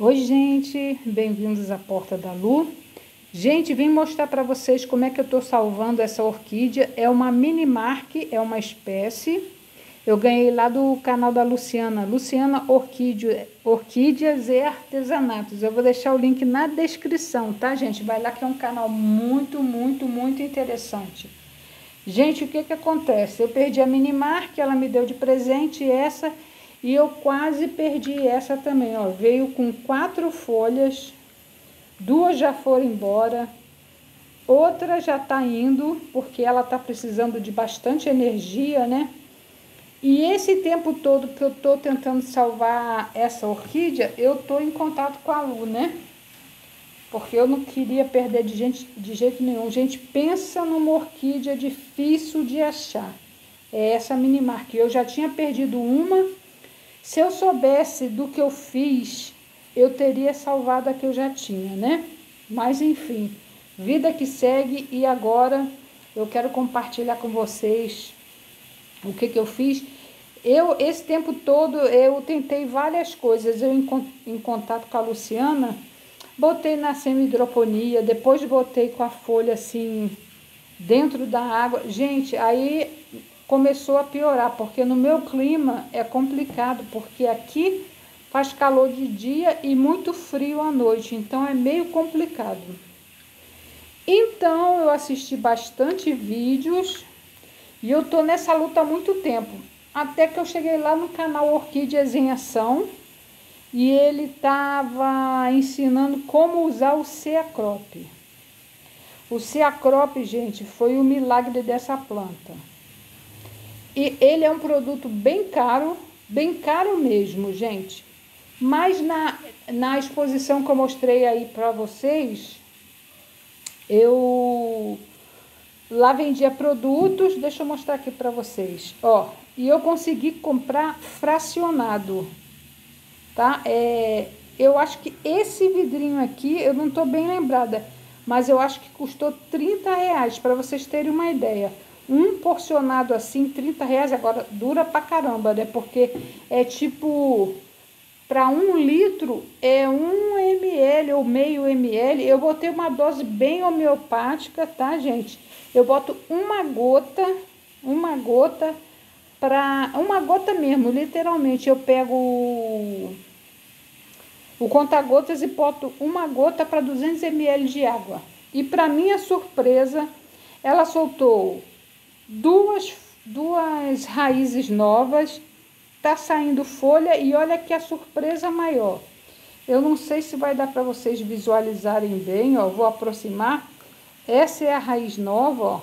Oi, gente, bem-vindos à Porta da Lu. Gente, vim mostrar para vocês como é que eu estou salvando essa orquídea. É uma mini mark, é uma espécie. Eu ganhei lá do canal da Luciana, Luciana Orquídea, Orquídeas e Artesanatos. Eu vou deixar o link na descrição, tá, gente? Vai lá que é um canal muito, muito, muito interessante. Gente, o que que acontece? Eu perdi a mini mark, ela me deu de presente essa e eu quase perdi essa também, ó. Veio com quatro folhas, duas já foram embora, outra já tá indo, porque ela tá precisando de bastante energia, né? E esse tempo todo que eu tô tentando salvar essa orquídea, eu tô em contato com a Lu, né? Porque eu não queria perder de, gente, de jeito nenhum. Gente, pensa numa orquídea difícil de achar. É essa minimark. Eu já tinha perdido uma. Se eu soubesse do que eu fiz, eu teria salvado a que eu já tinha, né? Mas enfim, vida que segue e agora eu quero compartilhar com vocês o que, que eu fiz? Eu, esse tempo todo, eu tentei várias coisas. Eu, em, em contato com a Luciana, botei na semi-hidroponia, depois botei com a folha assim, dentro da água. Gente, aí começou a piorar, porque no meu clima é complicado, porque aqui faz calor de dia e muito frio à noite, então é meio complicado. Então eu assisti bastante vídeos e eu tô nessa luta há muito tempo. Até que eu cheguei lá no canal Orquídeas em Ação e ele estava ensinando como usar o Ceacrop. O Ceacrop, gente, foi o milagre dessa planta. E ele é um produto bem caro, bem caro mesmo, gente. Mas na, na exposição que eu mostrei aí para vocês, eu Lá vendia produtos, deixa eu mostrar aqui para vocês, ó. E eu consegui comprar fracionado, tá? É, eu acho que esse vidrinho aqui, eu não tô bem lembrada, mas eu acho que custou 30 reais, para vocês terem uma ideia. Um porcionado assim, 30 reais, agora dura pra caramba, né? Porque é tipo para um litro é um ml ou meio ml. Eu botei uma dose bem homeopática, tá, gente? Eu boto uma gota, uma gota para uma gota mesmo, literalmente. Eu pego o conta-gotas e boto uma gota para 200 ml de água. E para minha surpresa, ela soltou duas, duas raízes novas Tá saindo folha e olha que a surpresa maior. Eu não sei se vai dar para vocês visualizarem bem, ó. Vou aproximar. Essa é a raiz nova, ó.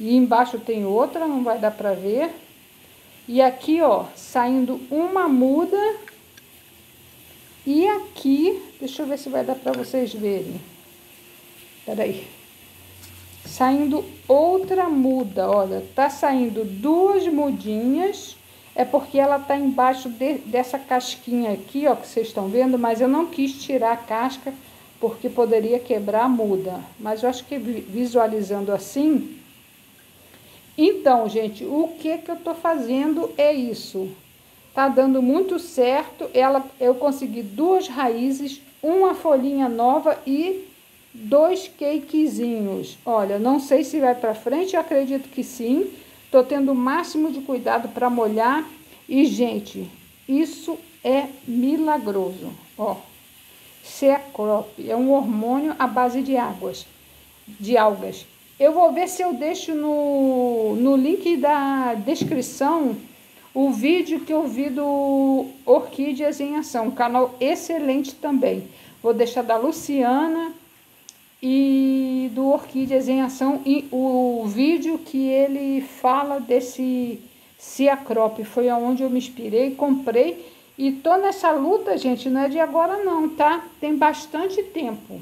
E embaixo tem outra, não vai dar para ver. E aqui, ó, saindo uma muda. E aqui, deixa eu ver se vai dar para vocês verem. Peraí. Saindo outra muda, olha, tá saindo duas mudinhas é porque ela está embaixo de, dessa casquinha aqui, ó, que vocês estão vendo, mas eu não quis tirar a casca porque poderia quebrar a muda. Mas eu acho que visualizando assim... Então, gente, o que que eu tô fazendo é isso. Tá dando muito certo. Ela, eu consegui duas raízes, uma folhinha nova e dois cakezinhos. Olha, não sei se vai para frente, eu acredito que sim. Tô tendo o máximo de cuidado para molhar. E, gente, isso é milagroso. Ó, Ceacrop é um hormônio à base de águas, de algas. Eu vou ver se eu deixo no, no link da descrição o vídeo que eu vi do Orquídeas em Ação, um canal excelente também. Vou deixar da Luciana e do Orquídeas em Ação e o vídeo que ele fala desse Ciacrop, foi aonde eu me inspirei, comprei e tô nessa luta, gente, não é de agora não, tá? Tem bastante tempo.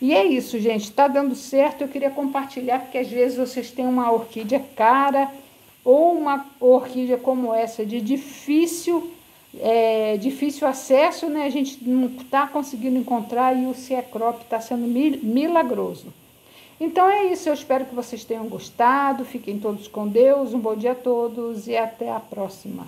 E é isso, gente, tá dando certo, eu queria compartilhar, porque às vezes vocês têm uma orquídea cara ou uma orquídea como essa, de difícil é, difícil acesso, né? A gente não está conseguindo encontrar e o Ciacrop está sendo milagroso. Então é isso, eu espero que vocês tenham gostado. Fiquem todos com Deus, um bom dia a todos e até a próxima.